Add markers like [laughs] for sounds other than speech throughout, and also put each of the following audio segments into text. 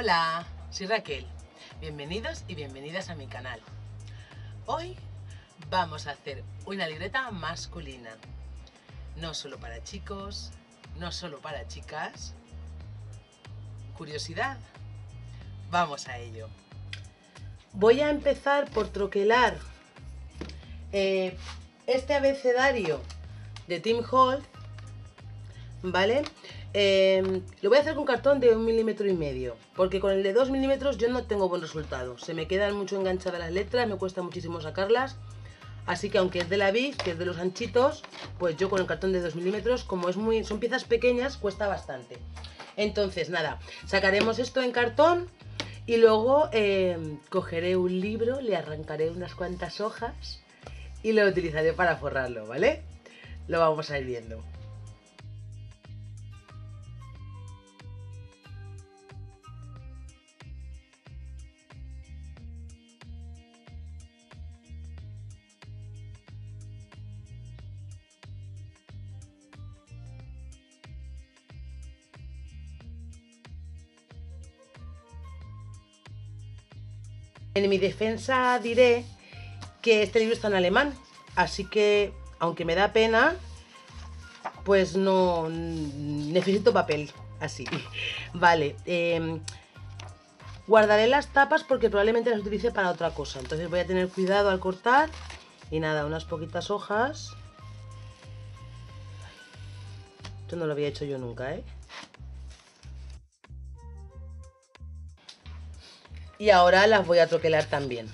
Hola, soy Raquel. Bienvenidos y bienvenidas a mi canal. Hoy vamos a hacer una libreta masculina. No solo para chicos, no solo para chicas. Curiosidad, vamos a ello. Voy a empezar por troquelar eh, este abecedario de Tim Hall, ¿vale? Eh, lo voy a hacer con cartón de un milímetro y medio, porque con el de dos milímetros yo no tengo buen resultado. Se me quedan mucho enganchadas las letras, me cuesta muchísimo sacarlas. Así que aunque es de la Viz, que es de los anchitos, pues yo con el cartón de 2 milímetros, como es muy, son piezas pequeñas, cuesta bastante. Entonces, nada, sacaremos esto en cartón y luego eh, cogeré un libro, le arrancaré unas cuantas hojas y lo utilizaré para forrarlo, ¿vale? Lo vamos a ir viendo. En mi defensa diré que este libro está en alemán, así que aunque me da pena, pues no necesito papel, así. [laughs] Vale, eh, guardaré las tapas porque probablemente las utilice para otra cosa, entonces voy a tener cuidado al cortar y nada, unas poquitas hojas. Esto no lo había hecho yo nunca, ¿eh? Y ahora las voy a troquelar también.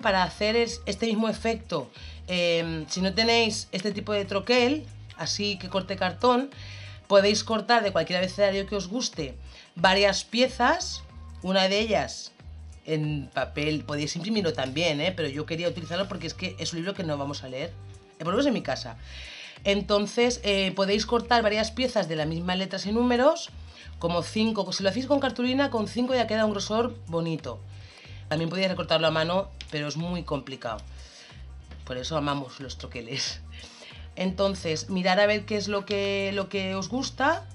para hacer este mismo efecto em, si no tenéis este tipo de troquel así que corte cartón podéis cortar de cualquier abecedario que os guste varias piezas una de ellas en papel, podéis imprimirlo también, ¿eh? pero yo quería utilizarlo porque es que es un libro que no vamos a leer, eh, por lo menos en mi casa. Entonces eh, podéis cortar varias piezas de las mismas letras y números, como 5, si lo hacéis con cartulina, con 5 ya queda un grosor bonito. También podéis recortarlo a mano, pero es muy complicado. Por eso amamos los troqueles. Entonces, mirar a ver qué es lo que, lo que os gusta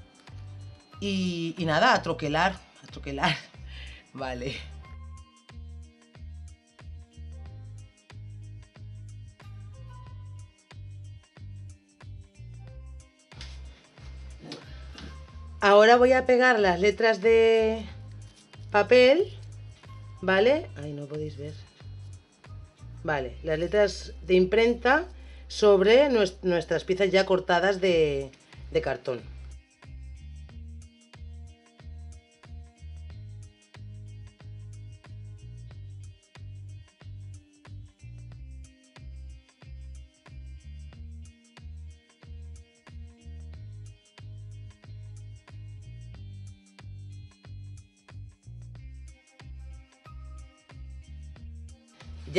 y, y nada, a troquelar, a troquelar. Vale. Ahora voy a pegar las letras de papel, ¿vale? Ahí no podéis ver. Vale, las letras de imprenta sobre nuestras piezas ya cortadas de, de cartón.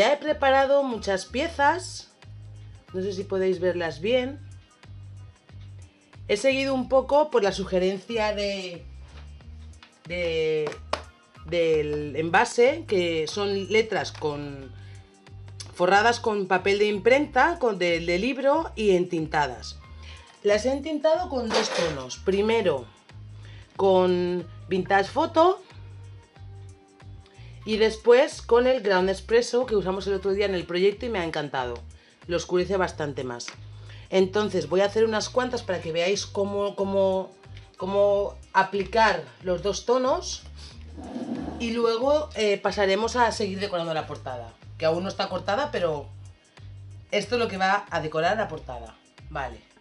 Ya he preparado muchas piezas. No sé si podéis verlas bien. He seguido un poco por la sugerencia de, del envase, que son letras con forradas con papel de imprenta, con de, libro y entintadas. Las he entintado con dos tonos. Primero con Vintage Photo y después con el Ground Espresso que usamos el otro día en el proyecto y me ha encantado. Lo oscurece bastante más. Entonces voy a hacer unas cuantas para que veáis cómo, cómo, cómo aplicar los dos tonos. Y luego eh, pasaremos a seguir decorando la portada. Que aún no está cortada, pero esto es lo que va a decorar la portada. Vale.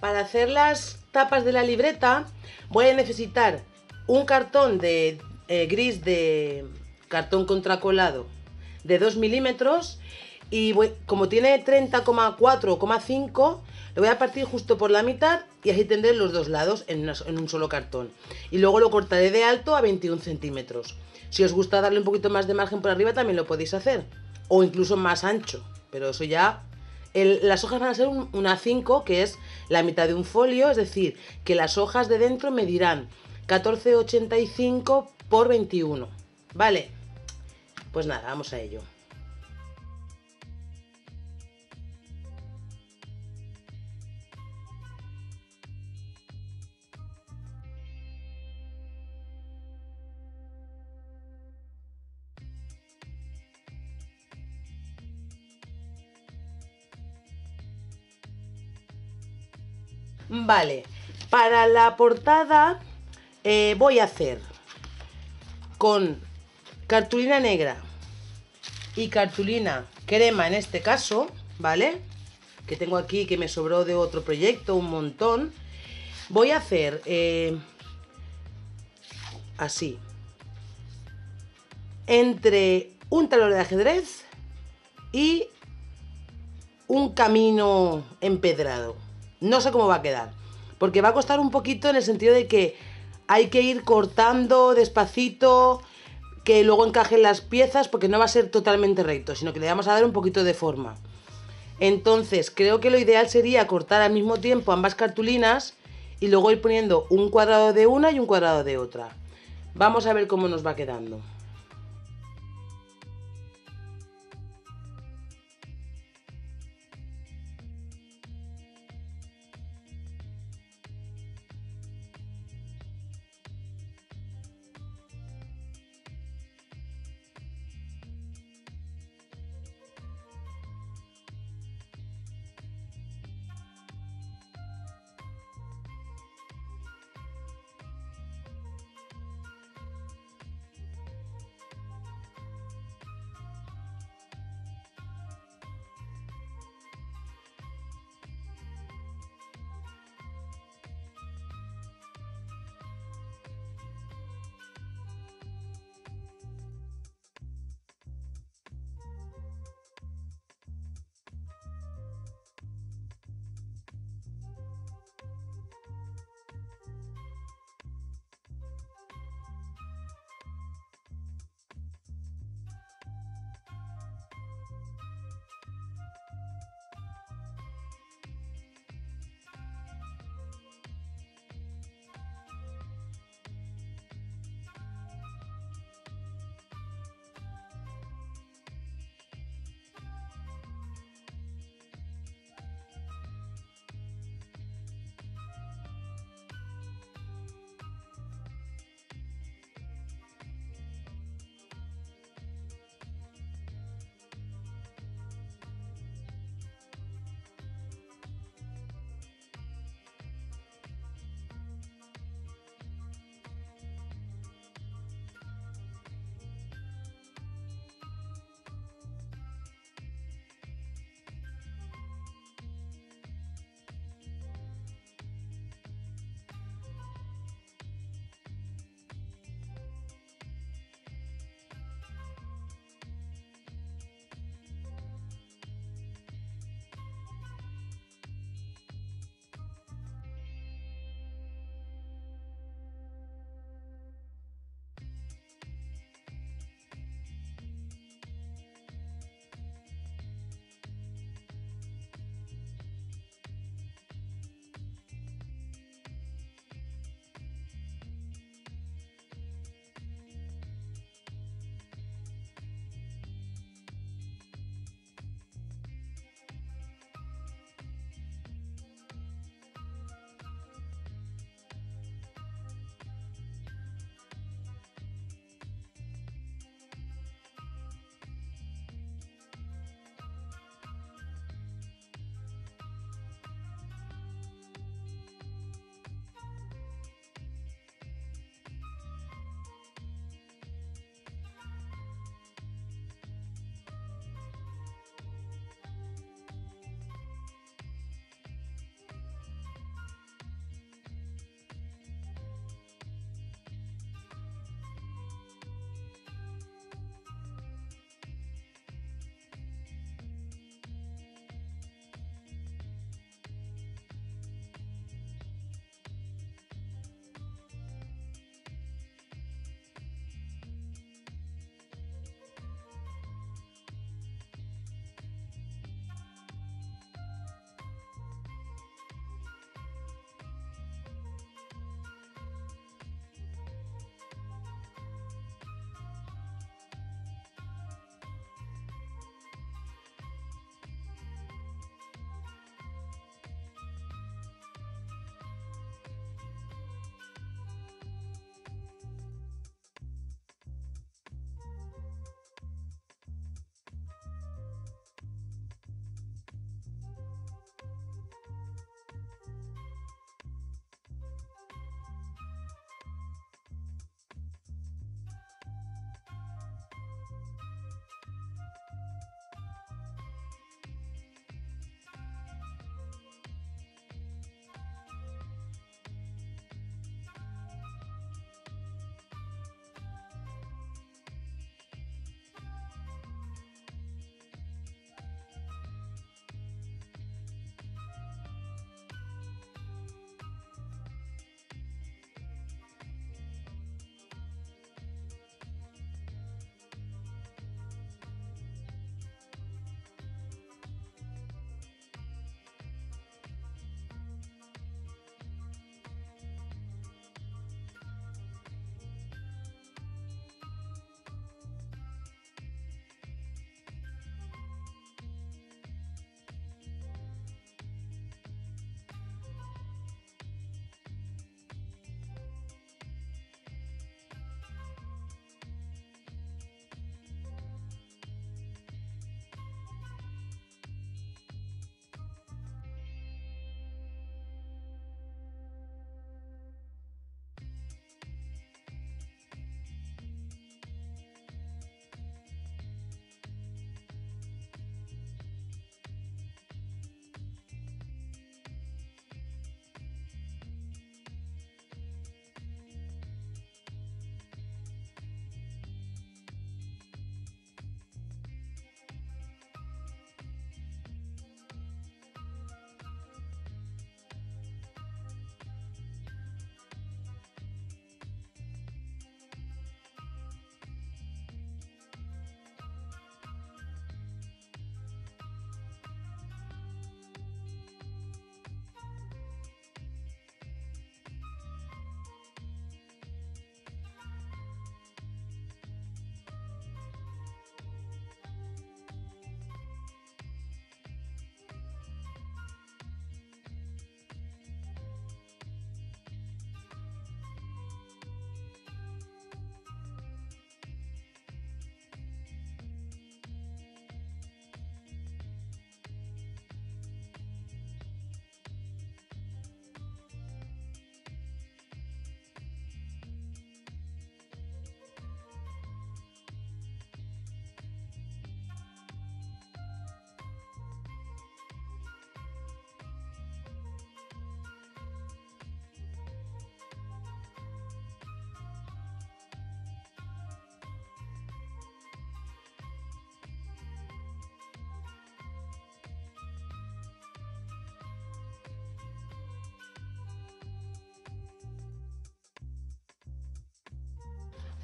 Para hacer las tapas de la libreta voy a necesitar un cartón de eh, gris de cartón contracolado de 2 milímetros y como tiene 30,4,5 lo voy a partir justo por la mitad y así tendré los dos lados en, en, un solo cartón. Y luego lo cortaré de alto a 21 centímetros. Si os gusta darle un poquito más de margen por arriba también lo podéis hacer. O incluso más ancho pero eso ya las hojas van a ser una 5 que es la mitad de un folio es decir que las hojas de dentro medirán 14,85 por 21 vale pues nada, vamos a ello. Vale, para la portada eh, voy a hacer con cartulina negra y cartulina crema en este caso, ¿vale? Que tengo aquí que me sobró de otro proyecto, un montón. Voy a hacer eh, así. Entre un tablero de ajedrez y un camino empedrado. No sé cómo va a quedar. Porque va a costar un poquito en el sentido de que hay que ir cortando despacito que luego encajen las piezas porque no va a ser totalmente recto, sino que le vamos a dar un poquito de forma. Entonces, creo que lo ideal sería cortar al mismo tiempo ambas cartulinas y luego ir poniendo un cuadrado de una y un cuadrado de otra. Vamos a ver cómo nos va quedando.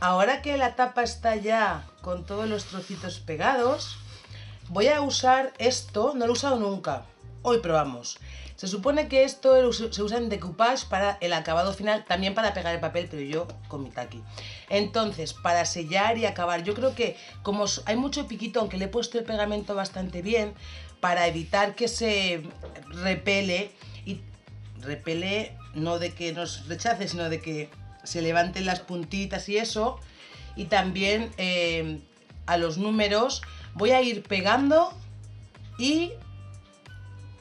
Ahora que la tapa está ya con todos los trocitos pegados, voy a usar esto, no lo he usado nunca, hoy probamos. Se supone que esto se usa en decoupage para el acabado final, también para pegar el papel, pero yo con mi taqui. Entonces, para sellar y acabar, yo creo que como hay mucho piquito, aunque le he puesto el pegamento bastante bien, para evitar que se repele y repele no de que nos rechace, sino de que se levanten las puntitas y eso. Y también eh, a los números voy a ir pegando y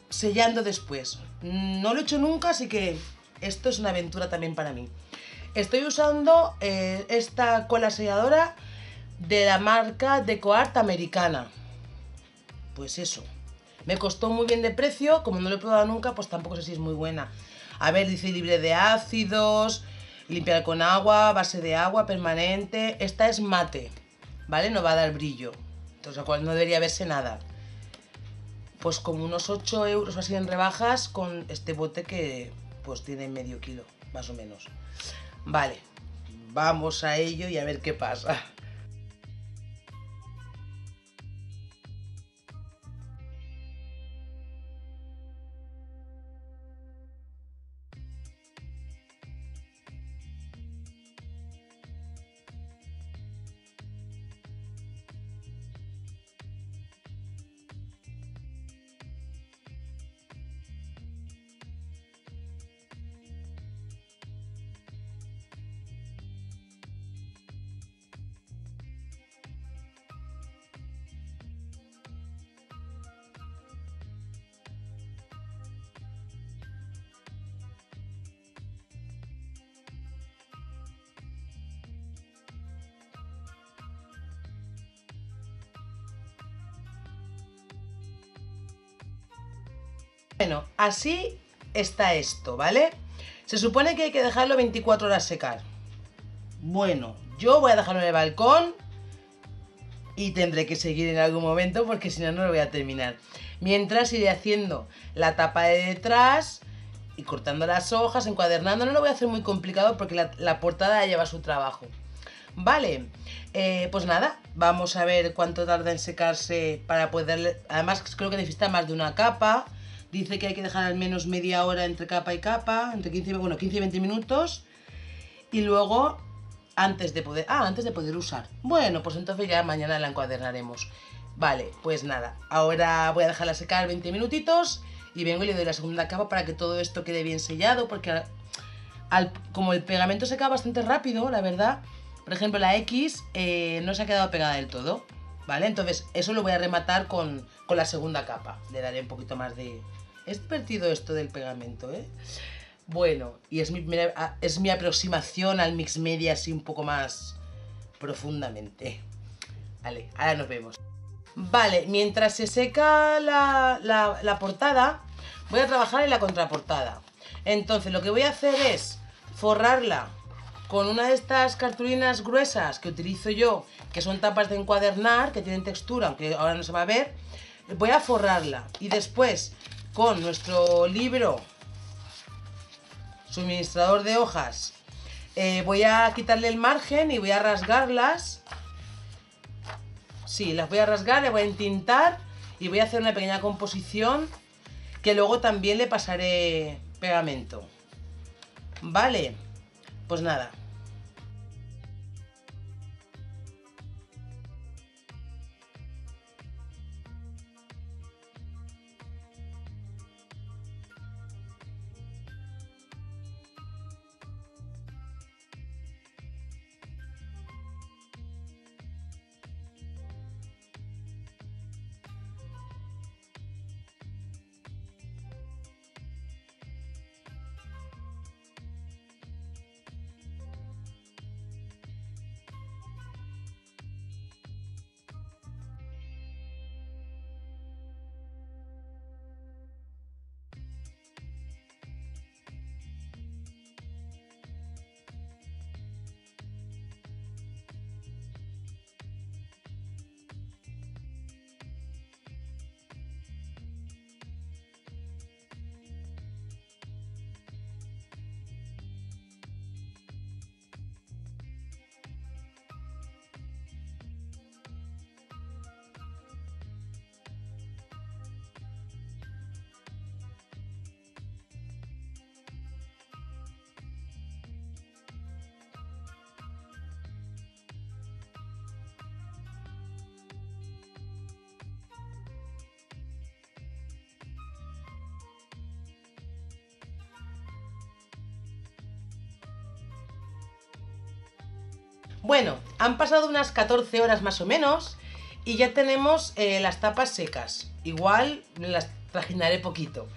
sellando después. No lo he hecho nunca, así que esto es una aventura también para mí. Estoy usando eh, esta cola selladora de la marca DecoArt americana. Pues eso. Me costó muy bien de precio, como no lo he probado nunca, pues tampoco sé si es muy buena. A ver, dice libre de ácidos, limpiar con agua, base de agua, permanente. Esta es mate, ¿vale? No va a dar brillo. Entonces, no debería verse nada pues como unos 8 euros así en rebajas con este bote que pues tiene medio kilo, más o menos. Vale, vamos a ello y a ver qué pasa. Bueno, así está esto, ¿vale? Se supone que hay que dejarlo 24 horas secar. Bueno, yo voy a dejarlo en el balcón y tendré que seguir en algún momento porque si no, no lo voy a terminar. Mientras iré haciendo la tapa de detrás y cortando las hojas, encuadernando. No lo voy a hacer muy complicado porque la, portada lleva su trabajo. Vale, eh, pues nada, vamos a ver cuánto tarda en secarse para poder... Además creo que necesita más de una capa. Dice que hay que dejar al menos media hora entre capa y capa, entre 15, bueno, 15 y 20 minutos. Y luego, antes de poder... Ah, antes de poder usar. Bueno, pues entonces ya mañana la encuadernaremos. Vale, pues nada. Ahora voy a dejarla secar 20 minutitos y vengo y le doy la segunda capa para que todo esto quede bien sellado, porque como el pegamento se seca bastante rápido, la verdad, por ejemplo la X eh, no se ha quedado pegada del todo, ¿vale? Entonces eso lo voy a rematar con, con la segunda capa, le daré un poquito más de, es divertido esto del pegamento, ¿eh? Bueno, y es mi, es mi aproximación al mix media así un poco más profundamente. Vale, ahora nos vemos. Vale, mientras se seca la, la portada, voy a trabajar en la contraportada. Entonces lo que voy a hacer es forrarla con una de estas cartulinas gruesas que utilizo yo, que son tapas de encuadernar, que tienen textura, aunque ahora no se va a ver. Voy a forrarla y después con nuestro libro suministrador de hojas. Eh, voy a quitarle el margen y voy a rasgarlas. Sí, las voy a rasgar, le voy a entintar y voy a hacer una pequeña composición que luego también le pasaré pegamento. Vale, pues nada. Bueno, han pasado unas 14 horas más o menos y ya tenemos eh, las tapas secas. Igual las trajinaré poquito.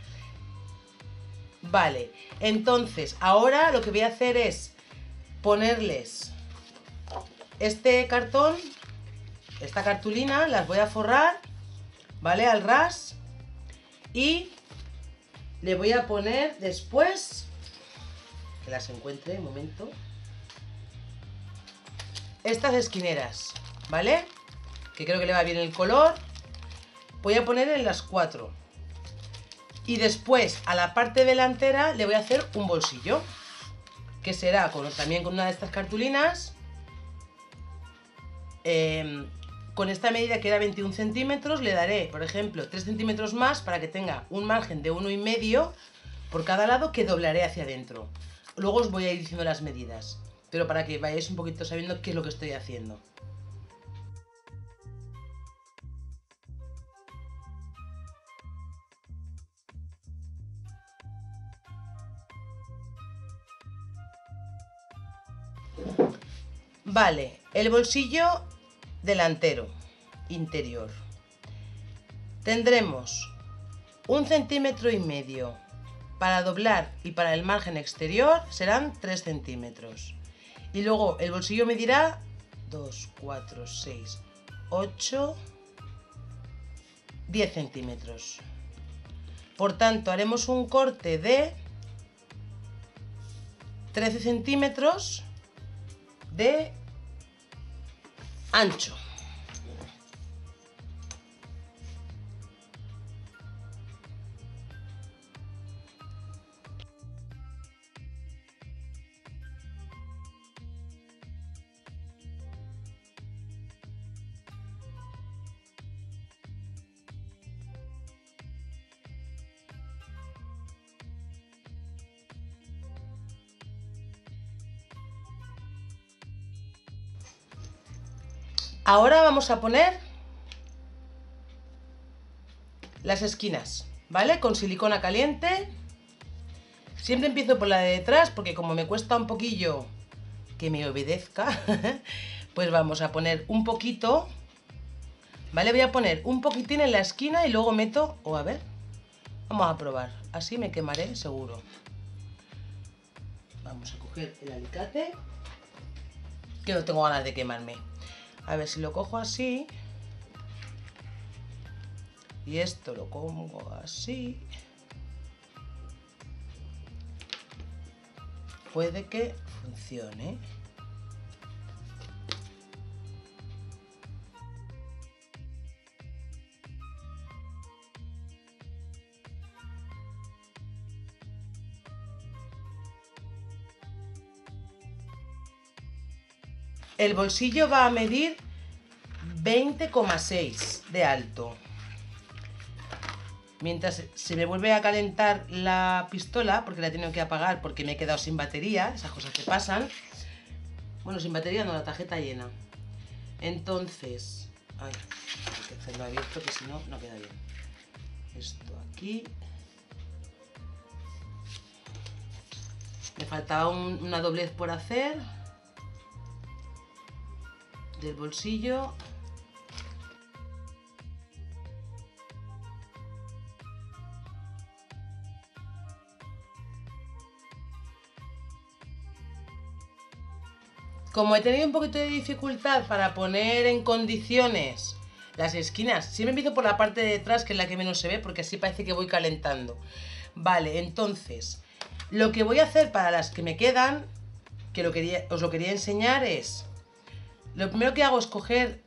Vale, entonces ahora lo que voy a hacer es ponerles este cartón, esta cartulina, las voy a forrar, ¿vale? Al ras y le voy a poner después, que las encuentre, un momento, estas esquineras, ¿vale? Que creo que le va bien el color. Voy a poner en las cuatro. Y después a la parte delantera le voy a hacer un bolsillo. Que será con, también con una de estas cartulinas. Em, con esta medida que era 21 centímetros le daré, por ejemplo, 3 centímetros más para que tenga un margen de uno y medio por cada lado que doblaré hacia adentro. Luego os voy a ir diciendo las medidas, pero para que vayáis un poquito sabiendo qué es lo que estoy haciendo. Vale, el bolsillo delantero, interior. Tendremos un centímetro y medio para doblar y para el margen exterior serán 3 centímetros. Y luego el bolsillo medirá 2, 4, 6, 8, 10 centímetros. Por tanto, haremos un corte de 13 centímetros de ancho. Ahora vamos a poner las esquinas, ¿vale? Con silicona caliente. Siempre empiezo por la de detrás porque como me cuesta un poquillo que me obedezca, [laughs] pues vamos a poner un poquito, ¿vale? Voy a poner un poquitín en la esquina y luego meto, o a ver, vamos a probar, así me quemaré seguro. Vamos a coger el alicate, que no tengo ganas de quemarme. A ver si lo cojo así. Y esto lo pongo así. Puede que funcione. El bolsillo va a medir 20,6 de alto. Mientras se me vuelve a calentar la pistola, porque la he tenido que apagar porque me he quedado sin batería, esas cosas que pasan. Bueno, sin batería no, la tarjeta llena. Entonces, ay, hay que hacerlo abierto que si no, no queda bien. Esto aquí. Me faltaba una doblez por hacer del bolsillo Como he tenido un poquito de dificultad para poner en condiciones las esquinas, siempre empiezo por la parte de detrás, que es la que menos se ve, porque así parece que voy calentando. Vale, entonces, lo que voy a hacer para las que me quedan, que lo quería, os lo quería enseñar, es lo primero que hago es coger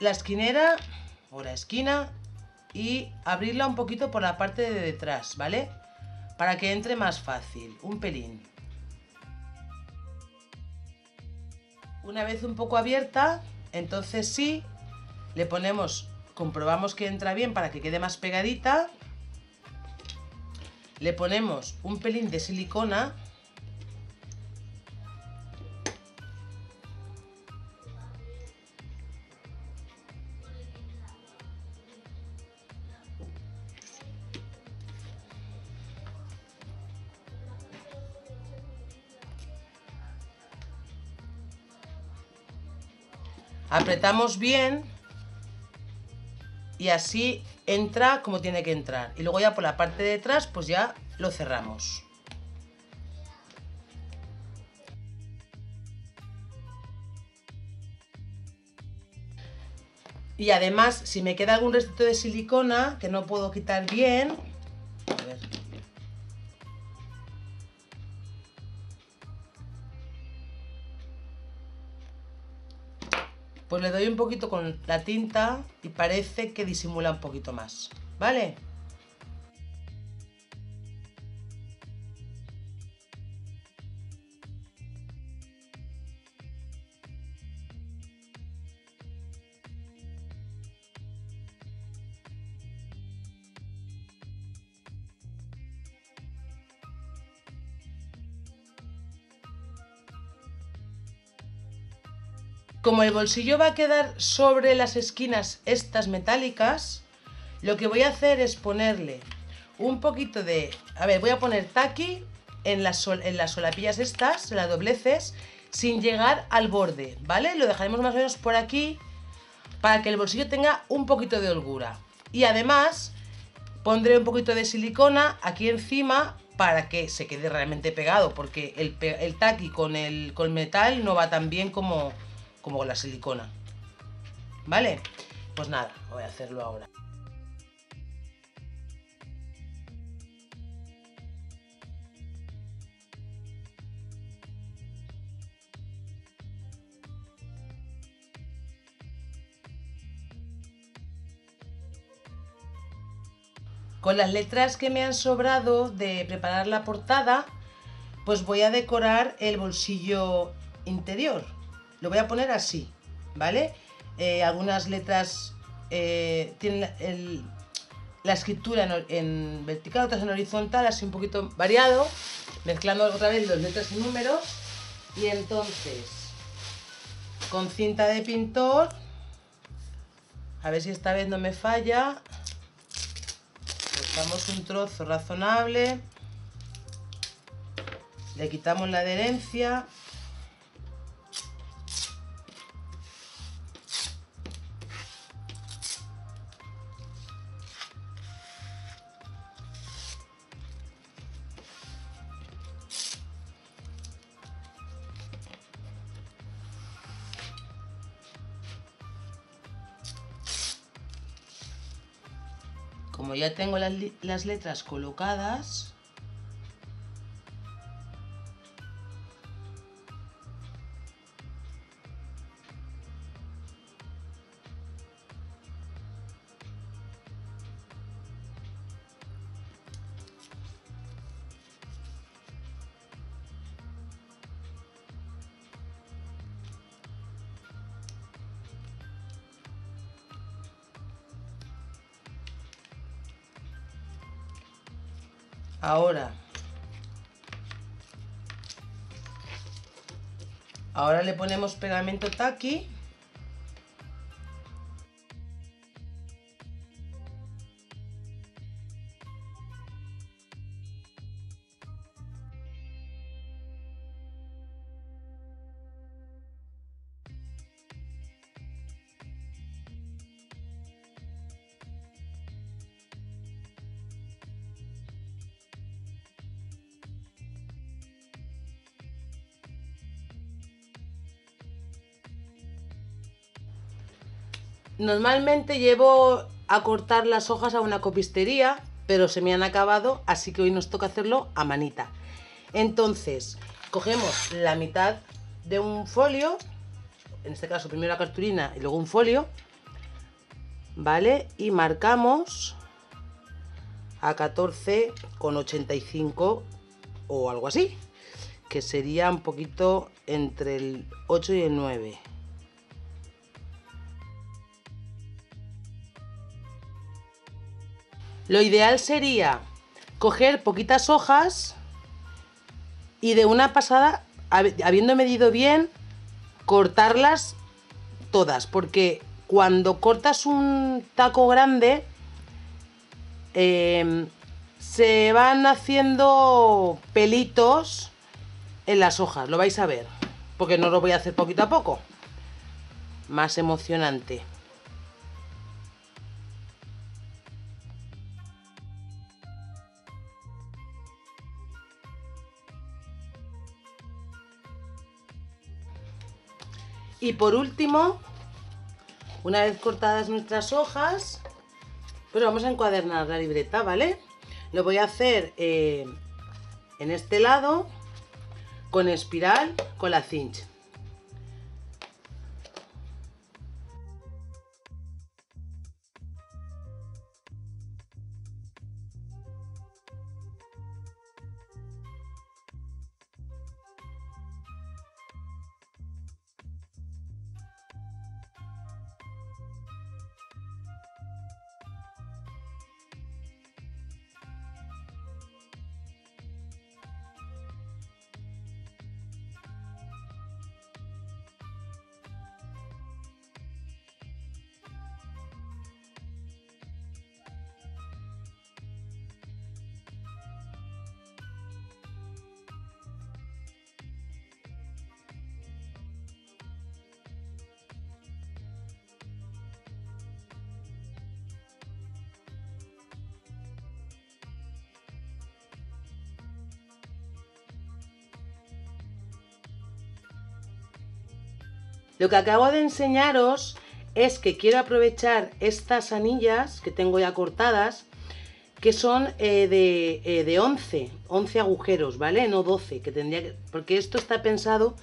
la esquinera o la esquina y abrirla un poquito por la parte de detrás, ¿vale? Para que entre más fácil, un pelín. Una vez un poco abierta, entonces sí, le ponemos, comprobamos que entra bien para que quede más pegadita. Le ponemos un pelín de silicona Apretamos bien y así entra como tiene que entrar. Y luego ya por la parte de atrás pues ya lo cerramos. Y además, si me queda algún restito de silicona que no puedo quitar bien. Pues le doy un poquito con la tinta y parece que disimula un poquito más, ¿vale? Como el bolsillo va a quedar sobre las esquinas estas metálicas, lo que voy a hacer es ponerle un poquito de... A ver, voy a poner taqui en las, en las solapillas estas, en las dobleces, sin llegar al borde, ¿vale? Lo dejaremos más o menos por aquí para que el bolsillo tenga un poquito de holgura. Y además pondré un poquito de silicona aquí encima para que se quede realmente pegado, porque el, el taqui con el, con el metal no va tan bien como, como la silicona. ¿Vale? Pues nada, voy a hacerlo ahora. Con las letras que me han sobrado de preparar la portada, pues voy a decorar el bolsillo interior. Lo voy a poner así, ¿vale? Eh, algunas letras eh, tienen la escritura en, vertical, otras en horizontal, así un poquito variado, mezclando otra vez los letras y números. Y entonces, con cinta de pintor, a ver si esta vez no me falla, cortamos un trozo razonable, le quitamos la adherencia ya tengo las, letras colocadas, Ahora. Ahora le ponemos pegamento taqui. Normalmente llevo a cortar las hojas a una copistería, pero se me han acabado, así que hoy nos toca hacerlo a manita. Entonces, cogemos la mitad de un folio, en este caso primero la cartulina y luego un folio, ¿vale? Y marcamos a 14,85 o algo así, que sería un poquito entre el 8 y el 9. Lo ideal sería coger poquitas hojas y de una pasada, habiendo medido bien, cortarlas todas, porque cuando cortas un taco grande, em, se van haciendo pelitos en las hojas, lo vais a ver, porque no lo voy a hacer poquito a poco. más emocionante. Y por último, una vez cortadas nuestras hojas, pues vamos a encuadernar la libreta, ¿vale? Lo voy a hacer eh, en este lado con espiral con la cinch. Lo que acabo de enseñaros es que quiero aprovechar estas anillas que tengo ya cortadas, que son eh, de, eh, de, 11, 11 agujeros, ¿vale? No 12, que tendría que, porque esto está pensado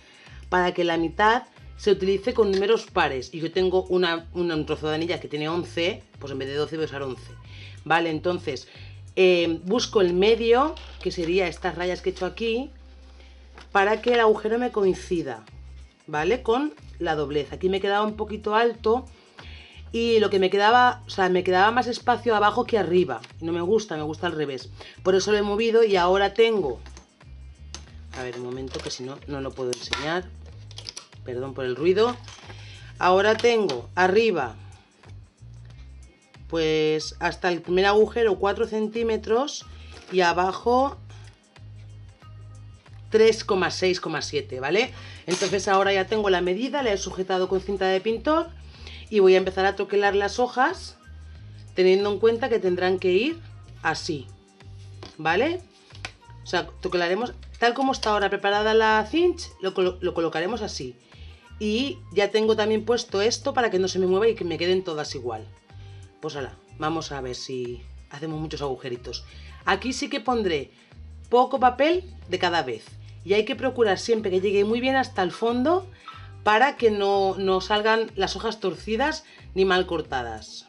para que la mitad se utilice con números pares. Y yo tengo una, un trozo de anillas que tiene 11, pues en vez de 12 voy a usar 11. Vale, entonces eh, busco el medio, que sería estas rayas que he hecho aquí, para que el agujero me coincida, ¿vale? Con la doblez. Aquí me quedaba un poquito alto y lo que me quedaba, o sea, me quedaba más espacio abajo que arriba. No me gusta, me gusta al revés. Por eso lo he movido y ahora tengo... A ver, un momento que si no, no lo puedo enseñar. Perdón por el ruido. Ahora tengo arriba, pues hasta el primer agujero 4 centímetros y abajo 3,6,7, ¿vale? Entonces ahora ya tengo la medida, la he sujetado con cinta de pintor y voy a empezar a troquelar las hojas teniendo en cuenta que tendrán que ir así, ¿vale? O sea, troquelaremos tal como está ahora preparada la cinch, lo, lo colocaremos así. Y ya tengo también puesto esto para que no se me mueva y que me queden todas igual. Pues ahora, vamos a ver si hacemos muchos agujeritos. Aquí sí que pondré poco papel de cada vez y hay que procurar siempre que llegue muy bien hasta el fondo para que no, no salgan las hojas torcidas ni mal cortadas.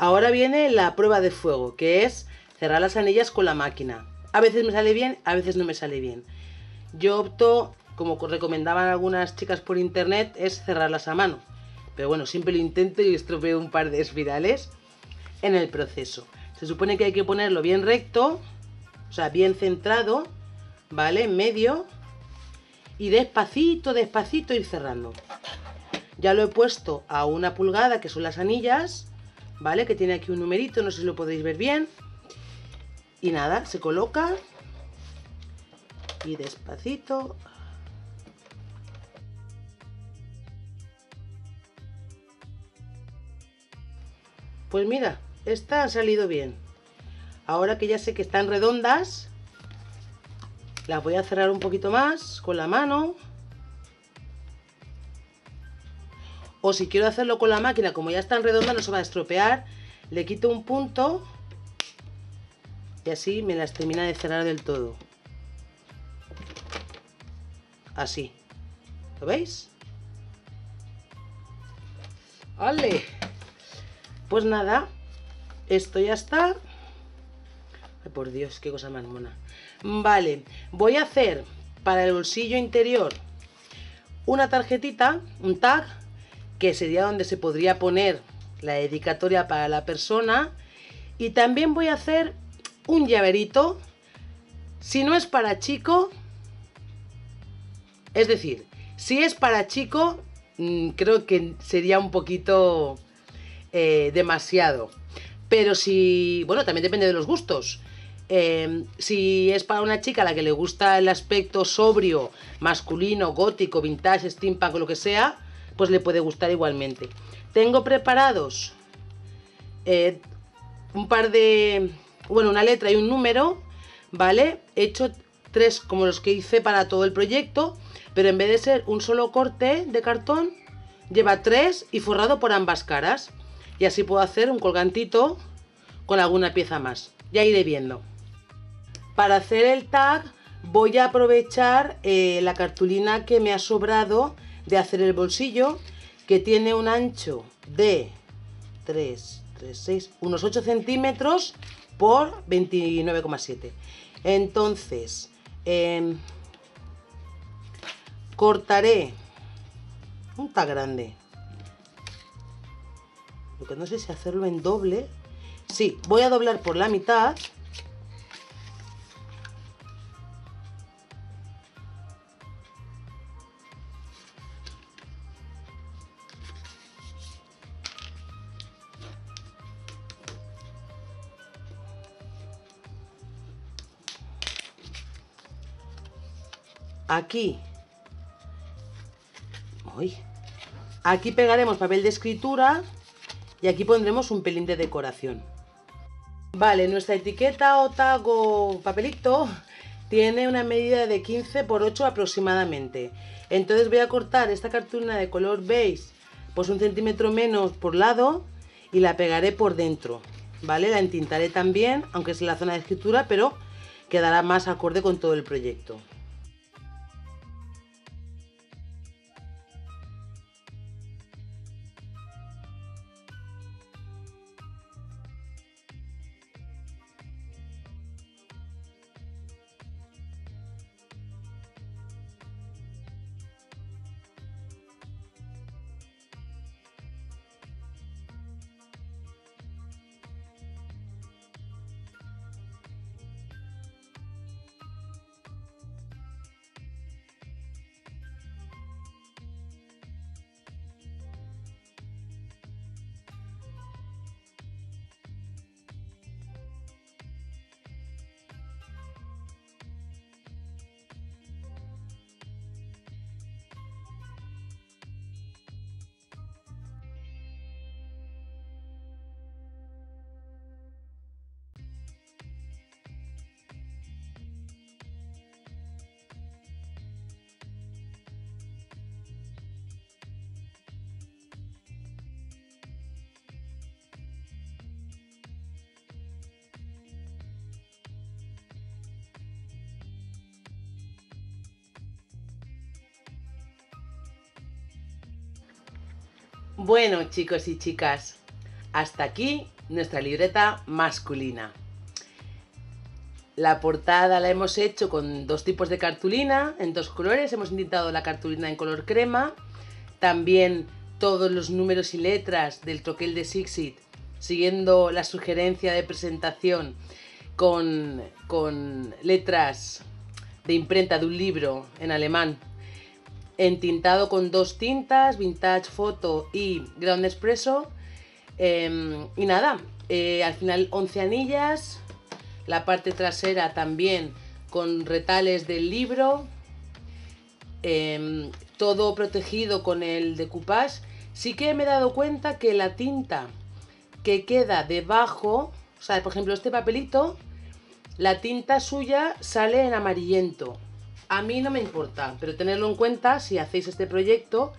Ahora viene la prueba de fuego, que es cerrar las anillas con la máquina. A veces me sale bien, a veces no me sale bien. Yo opto, como recomendaban algunas chicas por internet, es cerrarlas a mano. Pero bueno, siempre lo intento y estropeo un par de espirales en el proceso. Se supone que hay que ponerlo bien recto, o sea, bien centrado, ¿vale? En medio. Y despacito, despacito ir cerrando. Ya lo he puesto a una pulgada, que son las anillas. ¿Vale? Que tiene aquí un numerito, no sé si lo podéis ver bien. Y nada, se coloca y despacito. Pues mira, esta ha salido bien. Ahora que ya sé que están redondas, las voy a cerrar un poquito más con la mano. O si quiero hacerlo con la máquina, como ya están redondas, no se va a estropear, le quito un punto y así me las termina de cerrar del todo. Así. ¿Lo veis? ¡Ale! Pues nada, esto ya está. Ay, por Dios, qué cosa más mona. Vale, voy a hacer para el bolsillo interior una tarjetita, un tag, que sería donde se podría poner la dedicatoria para la persona. Y también voy a hacer un llaverito. Si no es para chico, es decir, si es para chico, mm, creo que sería un poquito eh, demasiado. Pero si, bueno, también depende de los gustos. Em, si es para una chica a la que le gusta el aspecto sobrio, masculino, gótico, vintage, steampunk o lo que sea, pues le puede gustar igualmente. Tengo preparados eh, un par de, bueno, una letra y un número, ¿vale? He hecho tres como los que hice para todo el proyecto, pero en vez de ser un solo corte de cartón, lleva tres y forrado por ambas caras. Y así puedo hacer un colgantito con alguna pieza más. Ya iré viendo. Para hacer el tag voy a aprovechar eh, la cartulina que me ha sobrado de hacer el bolsillo, que tiene un ancho de 3, 3, 6, unos 8 centímetros por 29,7. Entonces, em, cortaré un tag grande. Lo que no sé si hacerlo en doble. Sí, voy a doblar por la mitad aquí. Aquí pegaremos papel de escritura y aquí pondremos un pelín de decoración. Vale, nuestra etiqueta o tag o papelito tiene una medida de 15 por 8 aproximadamente. Entonces voy a cortar esta cartulina de color beige pues un centímetro menos por lado y la pegaré por dentro vale, la entintaré también aunque es la zona de escritura pero quedará más acorde con todo el proyecto Bueno, chicos y chicas, hasta aquí nuestra libreta masculina. La portada la hemos hecho con dos tipos de cartulina, en dos colores. Hemos intentado la cartulina en color crema. También todos los números y letras del troquel de Sixit, siguiendo la sugerencia de presentación con, con letras de imprenta de un libro en alemán entintado con dos tintas, Vintage Photo y Ground Espresso. Em, y nada, eh, al final 11 anillas, la parte trasera también con retales del libro, em, todo protegido con el decoupage. Sí que me he dado cuenta que la tinta que queda debajo, o sea, por ejemplo este papelito, la tinta suya sale en amarillento a mí no me importa, pero tenerlo en cuenta si hacéis este proyecto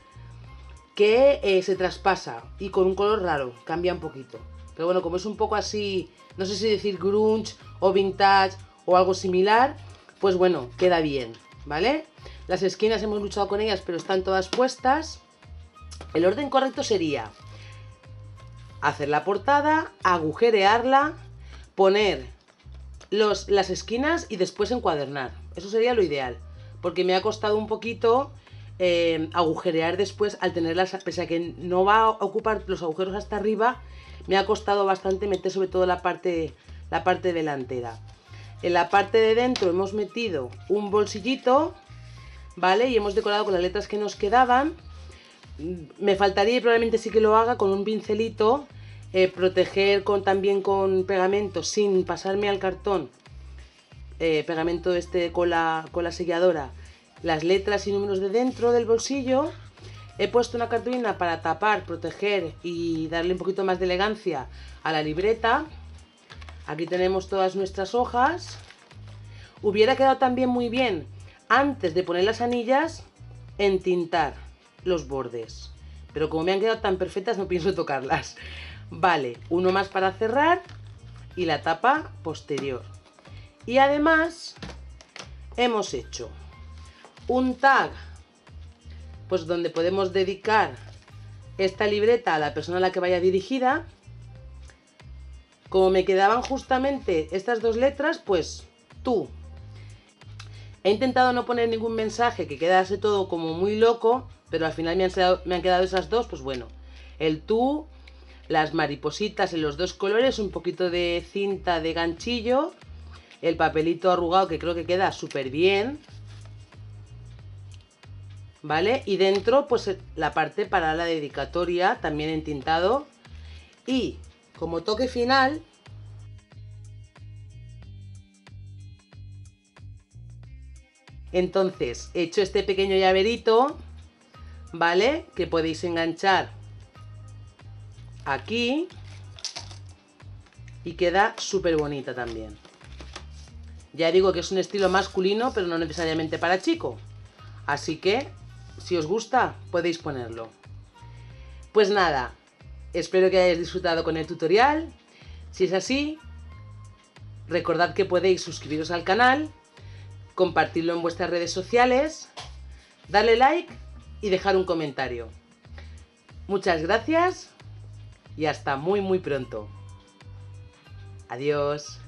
que eh, se traspasa y con un color raro, cambia un poquito. Pero bueno, como es un poco así, no sé si decir grunge o vintage o algo similar, pues bueno, queda bien, ¿vale? Las esquinas hemos luchado con ellas, pero están todas puestas. El orden correcto sería hacer la portada, agujerearla, poner los, las esquinas y después encuadernar. Eso sería lo ideal, porque me ha costado un poquito eh, agujerear después al tenerlas, pese a que no va a ocupar los agujeros hasta arriba, me ha costado bastante meter sobre todo la parte, la parte delantera. En la parte de dentro hemos metido un bolsillito, ¿vale? Y hemos decorado con las letras que nos quedaban. Me faltaría y probablemente sí que lo haga con un pincelito, eh, proteger con, también con pegamento sin pasarme al cartón, eh, pegamento este con la, con la selladora, las letras y números de dentro del bolsillo. He puesto una cartulina para tapar, proteger y darle un poquito más de elegancia a la libreta. Aquí tenemos todas nuestras hojas. Hubiera quedado también muy bien, antes de poner las anillas, entintar los bordes. Pero como me han quedado tan perfectas, no pienso tocarlas. Vale, uno más para cerrar y la tapa posterior. Y además, hemos hecho un tag, pues donde podemos dedicar esta libreta a la persona a la que vaya dirigida como me quedaban justamente estas dos letras, pues tú. He intentado no poner ningún mensaje que quedase todo como muy loco, pero al final me han, quedado, me han quedado esas dos, pues bueno. El tú, las maripositas en los dos colores, un poquito de cinta de ganchillo, el papelito arrugado que creo que queda súper bien. ¿Vale? Y dentro, pues la parte para la dedicatoria, también entintado. Y como toque final, entonces he hecho este pequeño llaverito, ¿vale? Que podéis enganchar aquí y queda súper bonita también. Ya digo que es un estilo masculino, pero no necesariamente para chico. Así que, si os gusta, podéis ponerlo. Pues nada, Espero que hayáis disfrutado con el tutorial. Si es así, recordad que podéis suscribiros al canal, compartirlo en vuestras redes sociales, darle like y dejar un comentario. Muchas gracias y hasta muy muy pronto. Adiós.